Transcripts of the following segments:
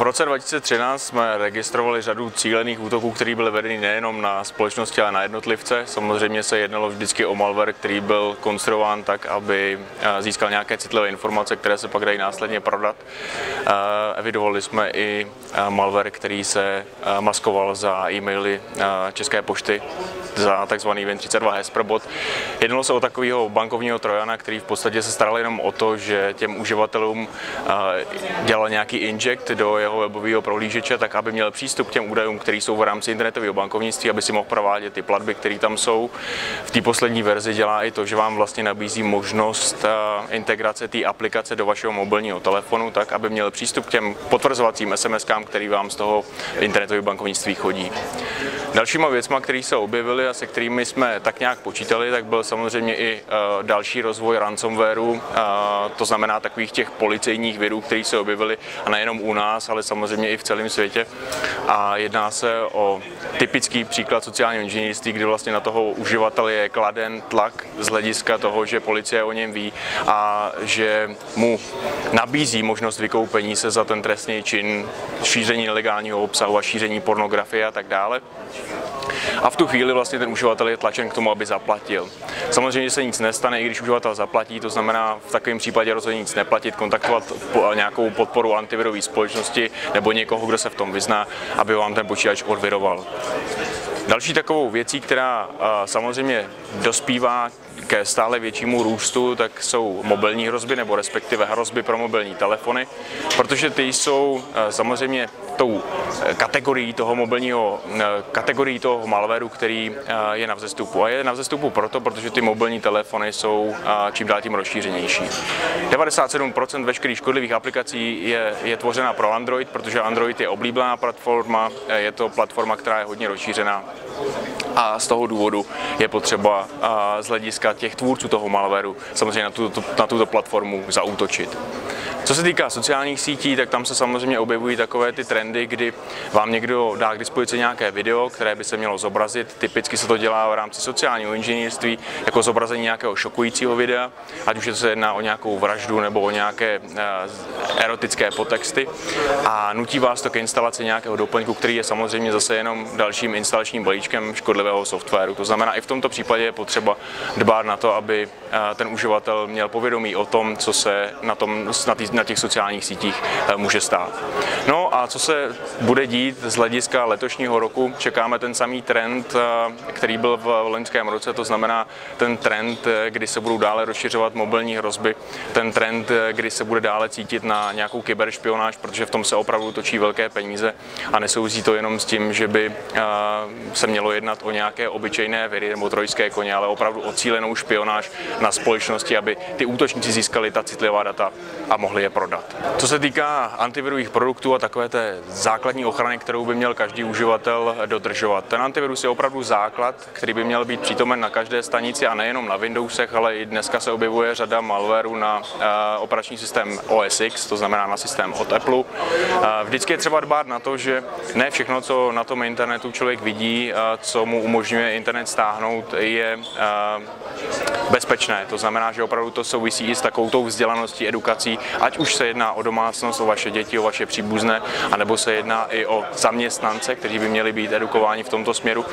roce 2013 jsme registrovali řadu cílených útoků, které byly vedeny nejenom na společnosti, ale na jednotlivce. Samozřejmě se jednalo vždycky o malware, který byl konstruován tak, aby eh, získal nějaké citlivé informace, které se pak dají následně prodat. Eh, evidovali jsme i eh, malware, který se maskoval za e-maily České pošty za tzv. Win32 Hesperbot. Jednalo se o takového bankovního trojana, který v podstatě se staral jenom o to, že těm uživatelům dělal nějaký inject do jeho webového prohlížeče, tak aby měl přístup k těm údajům, které jsou v rámci internetového bankovnictví, aby si mohl provádět ty platby, které tam jsou. V té poslední verzi dělá i to, že vám vlastně nabízí možnost eh, integrace té aplikace do vašeho mobilního telefonu, tak aby měl přístup k těm potvrzovacím SMS-kám, který vám z toho internetového bankovnictví chodí. Dalšíma věcma, které se objevily a se kterými jsme tak nějak počítali, tak byl samozřejmě i eh, další rozvoj ransomwareu, eh, to znamená takových těch policejních virů, které se objevily a nejenom u nás, ale samozřejmě i v celém světě. A jedná se o typický příklad sociálního inženýrství, kdy vlastně na toho uživatele je kladen tlak z hlediska toho, že policie o něm ví a že mu nabízí možnost vykoupení se za ten trestný čin šíření nelegálního obsahu a šíření pornografie a tak dále. A v tu chvíli vlastně ten uživatel je tlačen k tomu, aby zaplatil. Samozřejmě se nic nestane, i když uživatel zaplatí, to znamená v takovém případě rozhodně nic neplatit, kontaktovat nějakou podporu antivirové společnosti nebo někoho, kdo se v tom vyzná, aby vám ten počítač odviroval. Další takovou věcí, která samozřejmě dospívá ke stále většímu růstu, tak jsou mobilní hrozby nebo respektive hrozby pro mobilní telefony, protože ty jsou samozřejmě tou kategorií toho mobilního, kategorií toho malwareu, který je na vzestupu. A je na vzestupu proto, protože ty mobilní telefony jsou čím dál tím rozšířenější. 97% veškerých škodlivých aplikací je, je tvořena pro Android, protože Android je oblíbená platforma, je to platforma, která je hodně rozšířená a z toho důvodu je potřeba z hlediska těch tvůrců toho malwareu samozřejmě na tuto, na tuto platformu zaútočit. Co se týká sociálních sítí, tak tam se samozřejmě objevují takové ty trendy, kdy vám někdo dá k dispozici nějaké video, které by se mělo zobrazit. Typicky se to dělá v rámci sociálního inženýrství, jako zobrazení nějakého šokujícího videa, ať už se jedná o nějakou vraždu nebo o nějaké eh, erotické potexty a nutí vás to k instalaci nějakého doplňku, který je samozřejmě zase jenom dalším instalačním balíčkem škodlivého softwaru. To znamená, i v tomto případě je potřeba dbát na to, aby eh, ten uživatel měl povědomí o tom, co se na, tom, na, tý, na těch sociálních sítích eh, může stát. No a co se bude dít z hlediska letošního roku? Čekáme ten samý trend, eh, který byl v loňském roce, to znamená ten trend, kdy se budou dále rozšiřovat mobilní hrozby, ten trend, kdy se bude dále cítit na nějakou kyberšpionáž, protože v tom se opravdu točí velké peníze a nesouzí to jenom s tím, že by se mělo jednat o nějaké obyčejné viry nebo trojské koně, ale opravdu o cílenou špionáž na společnosti, aby ty útočníci získali ta citlivá data a mohli je prodat. Co se týká antivirových produktů a takové té základní ochrany, kterou by měl každý uživatel dodržovat. Ten antivirus je opravdu základ, který by měl být přítomen na každé stanici a nejenom na Windowsech, ale i dneska se objevuje řada malwareu na uh, operační systém OS X, to znamená na systém od Apple. Uh, vždycky je třeba dbát na to, že ne všechno, co na tom internetu člověk vidí, uh, co mu umožňuje internet stáhnout, je bezpečné. To znamená, že opravdu to souvisí i s takovou vzdělaností, edukací, ať už se jedná o domácnost, o vaše děti, o vaše příbuzné, anebo se jedná i o zaměstnance, kteří by měli být edukováni v tomto směru.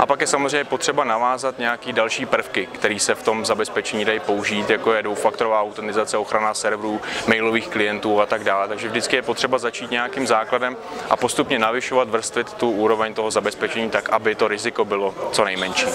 A pak je samozřejmě potřeba navázat nějaký další prvky, které se v tom zabezpečení dají použít, jako je dvoufaktorová autentizace, ochrana serverů, mailových klientů a tak dále. Takže vždycky je potřeba začít nějakým základem a postupně navyšovat, vrstvit tu úroveň toho zabezpečení tak, aby to riziko bylo co nejmenší.